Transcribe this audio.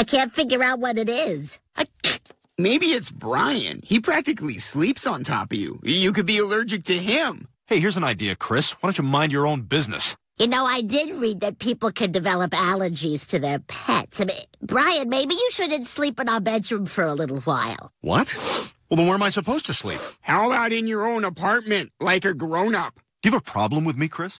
I can't figure out what it is. I... Maybe it's Brian. He practically sleeps on top of you. You could be allergic to him. Hey, here's an idea, Chris. Why don't you mind your own business? You know, I did read that people can develop allergies to their pets. I mean, Brian, maybe you shouldn't sleep in our bedroom for a little while. What? Well, then where am I supposed to sleep? How about in your own apartment, like a grown up? Do you have a problem with me, Chris?